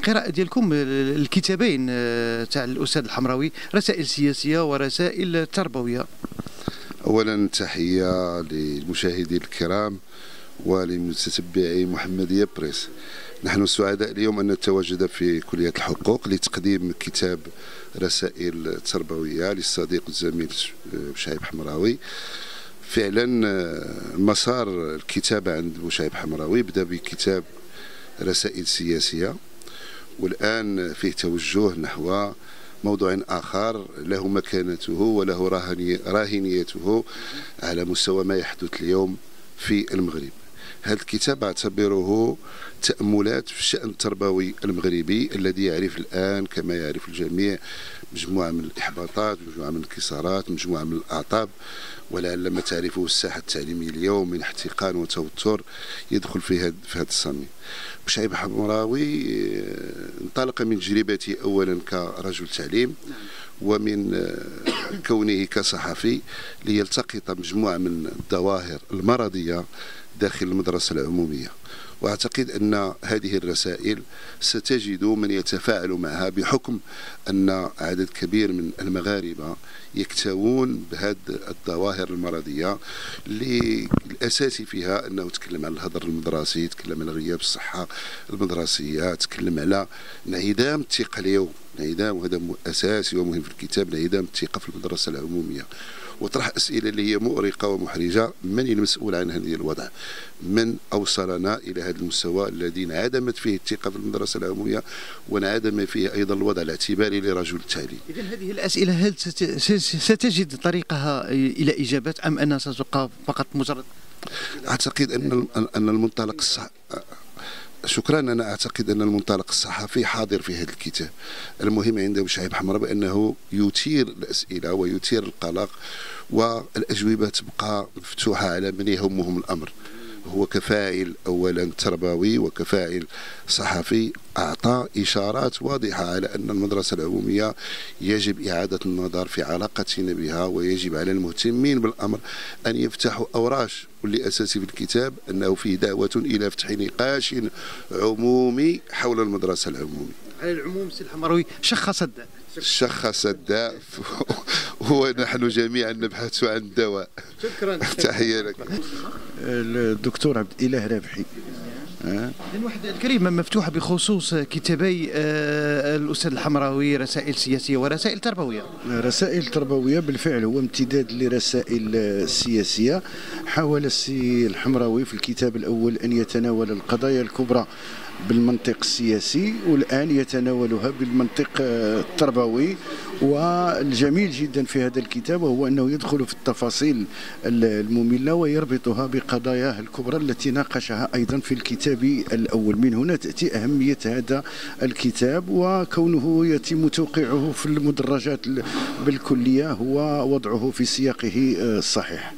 القراءة ديالكم الكتابين تاع الأستاذ الحمراوي رسائل سياسية ورسائل تربوية. اولا تحية للمشاهدين الكرام ولمتتبعي محمديه بريس نحن سعداء اليوم أن نتواجد في كلية الحقوق لتقديم كتاب رسائل تربوية للصديق الزميل شعيب حمراوي. فعلا مسار الكتابة عند بوشعيب حمراوي بدأ بكتاب رسائل سياسية. والآن فيه توجه نحو موضوع آخر له مكانته وله راهنيته على مستوى ما يحدث اليوم في المغرب. هذا الكتاب اعتبره تأملات في الشأن التربوي المغربي الذي يعرف الآن كما يعرف الجميع مجموعة من الإحباطات مجموعة من الانكسارات مجموعة من الأعطاب. ولعل ما تعرفه الساحة التعليمية اليوم من احتقان وتوتر يدخل في هذا في هذا الصميم. بشعيب حمراوي آه، انطلق من تجربتي أولا كرجل تعليم ومن آه، كونه كصحفي ليلتقط مجموعة من الظواهر المرضية داخل المدرسة العمومية. وأعتقد أن هذه الرسائل ستجد من يتفاعل معها بحكم أن عدد كبير من المغاربة يكتوون بهذه الظواهر المرضية اللي الاساسي فيها أنه تكلم عن الهدر المدرسي تكلم على غياب الصحة المدرسية تكلم على انعدام الثقة اليوم. انعدام وهذا اساسي ومهم في الكتاب انعدام الثقة في المدرسة العمومية. وطرح أسئلة اللي هي مؤرقة ومحرجة. من المسؤول عن هذه الوضع؟ من أوصلنا إلى هذا المستوى الذي انعدمت فيه الثقة في المدرسة العمومية وانعدم فيه أيضا الوضع الاعتباري لرجل التعليم اذا هذه الأسئلة هل ستجد طريقها إلى إجابات أم أنها ستبقى فقط مجرد؟ أعتقد أن أن المنطلق الصح شكرا. أنا أعتقد أن المنطلق الصحفي حاضر في هذا الكتاب. المهم عنده شعيب حمراء بانه يثير الأسئلة ويثير القلق والأجوبة تبقى مفتوحة على من يهمهم الأمر. هو كفاعل اولا تربوي وكفاعل صحفي أعطى إشارات واضحة على أن المدرسة العمومية يجب إعادة النظر في علاقتنا بها ويجب على المهتمين بالأمر أن يفتحوا أوراش واللي اساسي في الكتاب أنه فيه دعوة إلى فتح نقاش عمومي حول المدرسة العمومية. على العموم سي الحمراوي شخص الداء. شخص الداء ونحن جميعا نبحث عن الدواء. شكرا. تحية لك. الدكتور عبد الإله رابحي واحد الكلمة مفتوحة بخصوص كتابي آه، الأستاذ الحمراوي رسائل سياسية ورسائل تربوية رسائل تربوية بالفعل هو امتداد لرسائل سياسية حاول السي الحمراوي في الكتاب الأول أن يتناول القضايا الكبرى بالمنطق السياسي والآن يتناولها بالمنطق التربوي. والجميل جدا في هذا الكتاب هو أنه يدخل في التفاصيل المملة ويربطها بقضاياه الكبرى التي ناقشها أيضا في الكتاب الأول. من هنا تأتي أهمية هذا الكتاب وكونه يتم توقيعه في المدرجات بالكلية هو وضعه في سياقه الصحيح